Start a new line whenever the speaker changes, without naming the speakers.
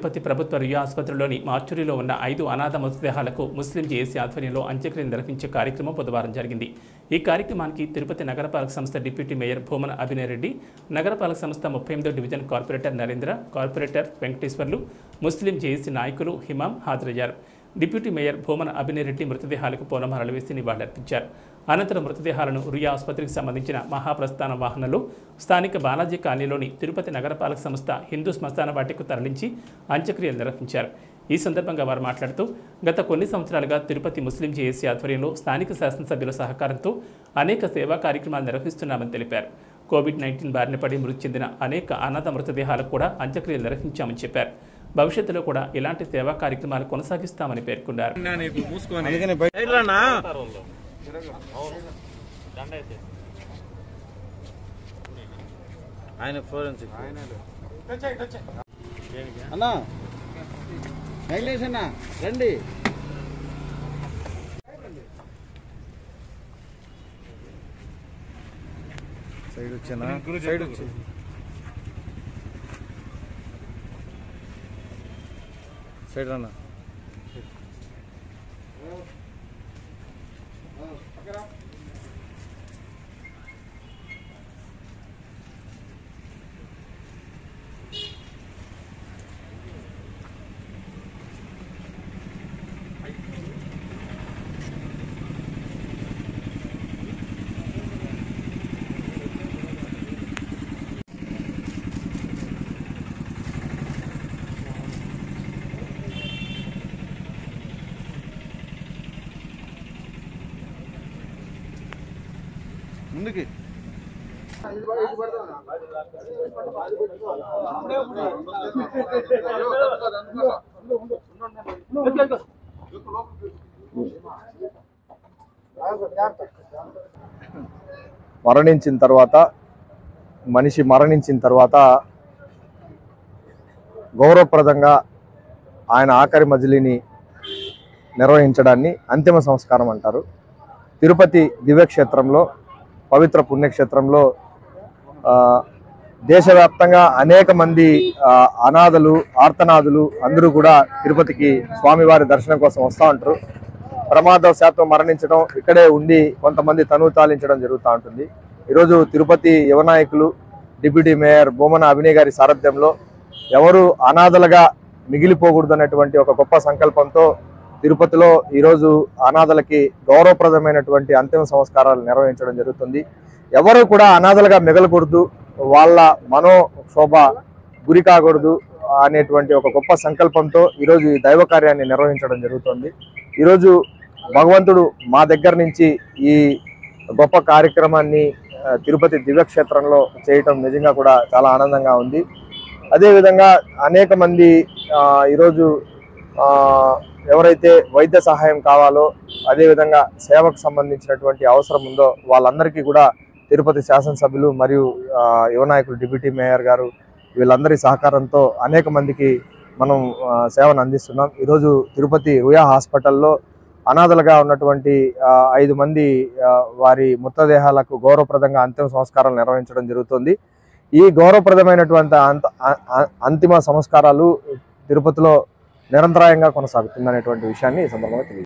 తిరుపతి ప్రభుత్వ రియా ఆసుపత్రిలోని మార్చురీలో ఉన్న ఐదు అనాథ మృతదేహాలకు ముస్లిం జేఏసీ ఆధ్వర్యంలో అంత్యక్రియలు నిర్వహించే కార్యక్రమం బుధవారం జరిగింది. ఈ కార్యక్రమానికి తిరుపతి నగరపాలక సంస్థ డిప్యూటీ మేయర్ భూమన అభినయ్ రెడ్డి నగరపాలక సంస్థ ముప్పై ఎనిమిదో division corporator Narendra corporator Venkateswarlu ముస్లిం జేఏసీ నాయకులు హిమాం హాజరయ్యారు. డిప్యూటీ మేయర్ భూమన అభినయరెడ్డి మృతదేహాలకు పూలమాలలు వేసి నివాళులర్పించారు. అనంతరం మృతదేహాలను రుయా ఆసుపత్రికి సంబంధించిన మహాప్రస్థాన వాహనంలో స్థానిక బాలాజీ కాలనీలోని తిరుపతి నగరపాలక సంస్థ హిందూ శ్మశాన వాటికు తరలించి అంత్యక్రియలు నిర్వహించారు. ఈ సందర్భంగా వారు మాట్లాడుతూ గత కొన్ని సంవత్సరాలుగా తిరుపతి ముస్లిం జేఏసీ ఆధ్వర్యంలో స్థానిక శాసనసభ్యుల సహకారంతో అనేక సేవా కార్యక్రమాలు నిర్వహిస్తున్నామని తెలిపారు. కోవిడ్ నైన్టీన్ బారిన పడి మృతి చెందిన అనేక అనాథ మృతదేహాలకు కూడా అంత్యక్రియలు నిర్వహించామని చెప్పారు. భవిష్యత్తులో కూడా ఇలాంటి సేవా కార్యక్రమాలు కొనసాగిస్తామని పేర్కొన్నారు?
ఆయన ఫోరెన్సిక్
అన్నా వెంకటేష్ అన్న రండి.
సైడ్ వచ్చానా? సైడ్ వచ్చి సైడ్ రానా ముందుకి.
మరణించిన తర్వాత మనిషి మరణించిన తర్వాత గౌరవప్రదంగా ఆయన ఆఖరి మజిలీని నిర్వహించడాన్ని అంతిమ సంస్కారం అంటారు. తిరుపతి దివ్యక్షేత్రంలో పవిత్ర పుణ్యక్షేత్రంలో దేశవ్యాప్తంగా అనేక మంది అనాథలు ఆర్తనాథులు అందరూ కూడా తిరుపతికి స్వామివారి దర్శనం కోసం వస్తూ ఉంటారు. ప్రమాదవశాత్వం మరణించడం ఇక్కడే ఉండి కొంతమంది తనువు తాలించడం జరుగుతూ ఉంటుంది. ఈరోజు తిరుపతి యువనాయకులు డిప్యూటీ మేయర్ బొమ్మన అభినయ్ గారి సారథ్యంలో ఎవరు అనాథలుగా మిగిలిపోకూడదు అనేటువంటి ఒక గొప్ప సంకల్పంతో తిరుపతిలో ఈరోజు అనాథలకి గౌరవప్రదమైనటువంటి అంతిమ సంస్కారాలు నిర్వహించడం జరుగుతుంది. ఎవరు కూడా అనాథలుగా మిగలకూడదు. వాళ్ళ మనో శోభ గురి కాకూడదు అనేటువంటి ఒక గొప్ప సంకల్పంతో ఈరోజు ఈ దైవ కార్యాన్ని నిర్వహించడం జరుగుతుంది. ఈరోజు భగవంతుడు మా దగ్గర నుంచి ఈ గొప్ప కార్యక్రమాన్ని తిరుపతి దివ్యక్షేత్రంలో చేయటం నిజంగా కూడా చాలా ఆనందంగా ఉంది. అదేవిధంగా అనేక మంది ఈరోజు ఎవరైతే వైద్య సహాయం కావాలో అదేవిధంగా సేవకు సంబంధించినటువంటి అవసరం ఉందో వాళ్ళందరికీ కూడా తిరుపతి శాసనసభ్యులు మరియు యువనాయకులు డిప్యూటీ మేయర్ గారు వీళ్ళందరి సహకారంతో అనేక మందికి మనం సేవను అందిస్తున్నాం. ఈరోజు తిరుపతి రుయా హాస్పిటల్లో అనాథలుగా ఉన్నటువంటి ఐదు మంది వారి మృతదేహాలకు గౌరవప్రదంగా అంతిమ సంస్కారాలు నిర్వహించడం జరుగుతుంది. ఈ గౌరవప్రదమైనటువంటి అంత అంతిమ సంస్కారాలు తిరుపతిలో నిరంతరాయంగా కొనసాగుతుందనేటువంటి విషయాన్ని ఈ సందర్భంగా తెలియదు